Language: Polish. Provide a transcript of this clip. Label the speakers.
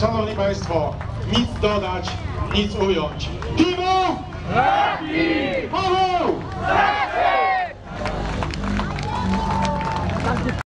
Speaker 1: Szanowni Państwo, nic dodać, nic ująć. Piwo!